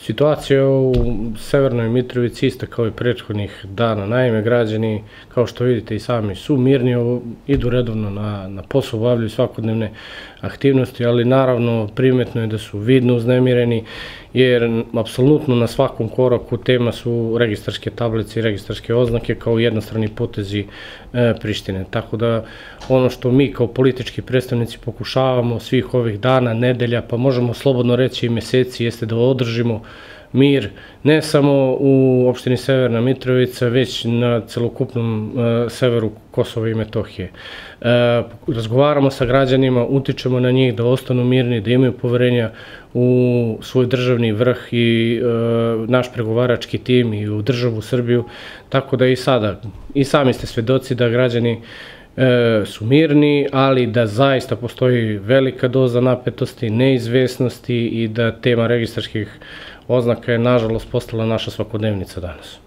Situacija u Severnoj Mitrovici ista kao i prethodnih dana. Naime, građani, kao što vidite i sami, su mirni, idu redovno na, na posao, obavljaju svakodnevne aktivnosti, ali naravno primetno je da su vidno uznemireni, jer apsolutno na svakom koraku tema su registarske tablice i registarske oznake kao jednostrani potezi e, Prištine. Tako da ono što mi kao politički predstavnici pokušavamo svih ovih dana, nedelja, pa možemo slobodno reći i meseci, jeste da održimo mir ne samo u opštini Severna Mitrovica, već na celokupnom e, severu Kosova i Metohije. E, razgovaramo sa građanima, utičemo na njih da ostanu mirni, da imaju poverenja u svoj državni vrh i e, naš pregovarački tim i u državu Srbiju, tako da i sada, i sami ste svedoci da građani e, su mirni, ali da zaista postoji velika doza napetosti, neizvesnosti i da tema registarskih oznaka je nažalost postala naša svakodnevnica danas.